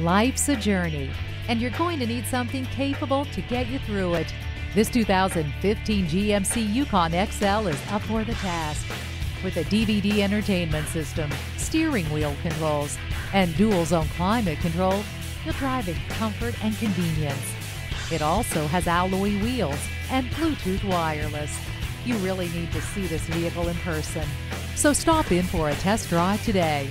Life's a journey, and you're going to need something capable to get you through it. This 2015 GMC Yukon XL is up for the task. With a DVD entertainment system, steering wheel controls, and dual zone climate control, you'll drive in comfort and convenience. It also has alloy wheels and Bluetooth wireless. You really need to see this vehicle in person. So stop in for a test drive today.